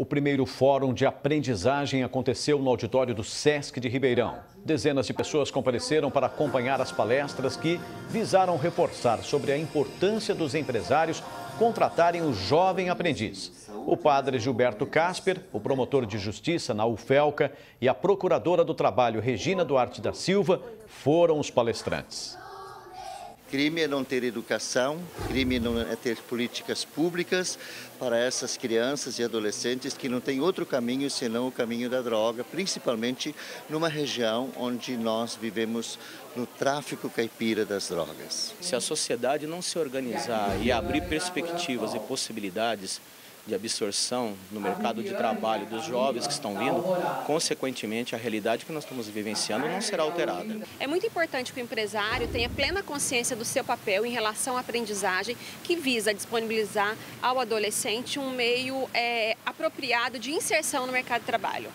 O primeiro fórum de aprendizagem aconteceu no auditório do SESC de Ribeirão. Dezenas de pessoas compareceram para acompanhar as palestras que visaram reforçar sobre a importância dos empresários contratarem o jovem aprendiz. O padre Gilberto Casper, o promotor de justiça na UFELCA e a procuradora do trabalho Regina Duarte da Silva foram os palestrantes. Crime é não ter educação, crime não é ter políticas públicas para essas crianças e adolescentes que não têm outro caminho senão o caminho da droga, principalmente numa região onde nós vivemos no tráfico caipira das drogas. Se a sociedade não se organizar e abrir perspectivas e possibilidades de absorção no mercado de trabalho dos jovens que estão vindo, consequentemente a realidade que nós estamos vivenciando não será alterada. É muito importante que o empresário tenha plena consciência do seu papel em relação à aprendizagem, que visa disponibilizar ao adolescente um meio é, apropriado de inserção no mercado de trabalho.